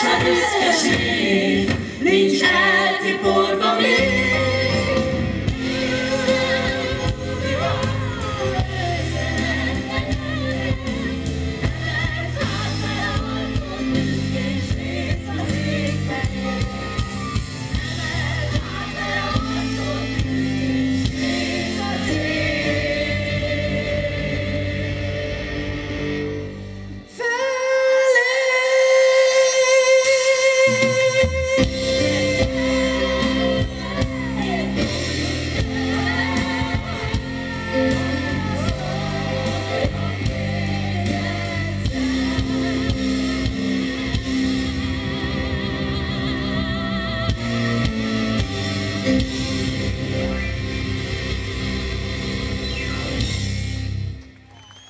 Chaves el